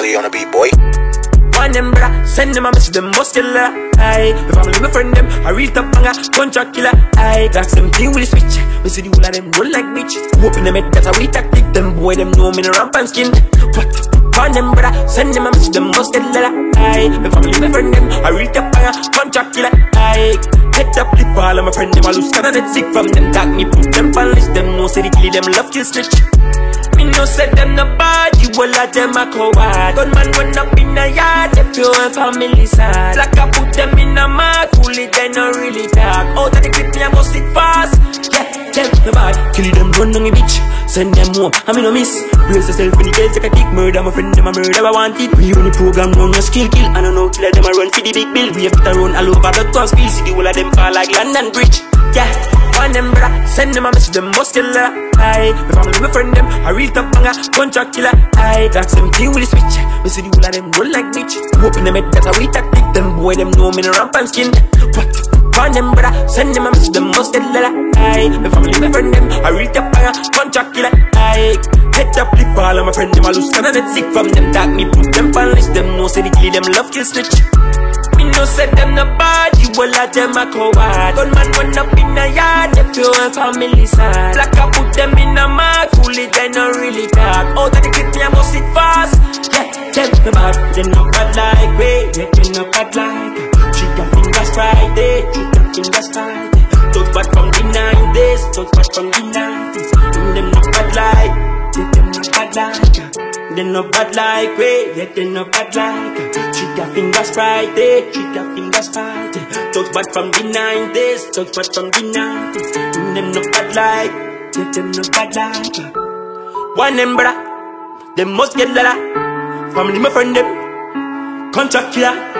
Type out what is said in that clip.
Kelly on the beat, boy. One them brother, send them a message, them must kill her. Aye, the family, my friend, them, a real top banger, contract killer. Aye, got some thing with the switch. We see the whole of them run like bitch. Whooping them head, that's how we tactic. Them boy, them know me no ramp and skin. What? One them brother, send them a message, them must kill her. Aye, the family, my friend, them, a real top banger, contract killer. Aye, head up the ball, and my friend, them a loose cannon, sick from them. Tag me, put them on list, them know, say kill them love kill stitch. Me no say them no bad, all of them a coward Gunman run up in a yard, if you a family sad. Like I put them in a mad, fully they not really dark Out of the clip me I must it fast no bad, kill them run on the bitch. Send them home, I me no miss. Brace yourself in the case, take a kick. Murder my friend, them a murder, I want it. We run the program, run no skill kill. I don't know, killer them a run for the big bill. We have to run all over the gun spill See the whole of them fall like London Bridge. Yeah. One them brother, send them a message, them must kill her. Aye, my family, my friend, them, a real top banger, contract killer. Aye, got some deal with the switch. We see the whole of them run like bitch. Whooping them head, that's how we tactic. Them boy, them know me no ramp and skin. One them brother, send them a message, them must kill her. Aye, my family, my friend, them, a real top banger, contract killer. Aye, head up the ball, and my friend, them I lose a loose cannon, sick from them. Tag me, put them on list. Them know say the kill, them love kill snitch. Me no say them no bad, you all of them a coward. Gunman run up in a yard, if you a family sad. Like I put them in a mad, fully they no really dark Out of the clip me I must it fast. Yeah, them no bad, they no bad like we. They no bad like Friday, trigger fingers Friday. Talk bad from the 90s, talk bad from the 90s Them no bad like, yeah, them no bad like. They no bad like we, yeah, they no bad like. Trigger fingers Friday, trigger fingers Friday. Talk bad from the 90s, talk bad from the 90s Them no bad like, yeah, them no bad like. One them brother, them must get leather Family my friend them, contract killer